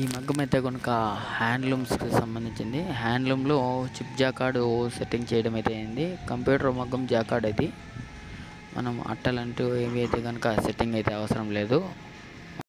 ఈ మగ్గం అయితే కనుక హ్యాండ్లూమ్స్కి సంబంధించింది. హ్యాండ్లూమ్లో చిప్ జాకాడు సెట్టింగ్ చేయడం అయితే అయింది. కంప్యూటర్ మగ్గం జాకార్డ్ అది. మనం అట్టలంటూ ఏవి అయితే కనుక సెట్టింగ్ అయితే అవసరం లేదు.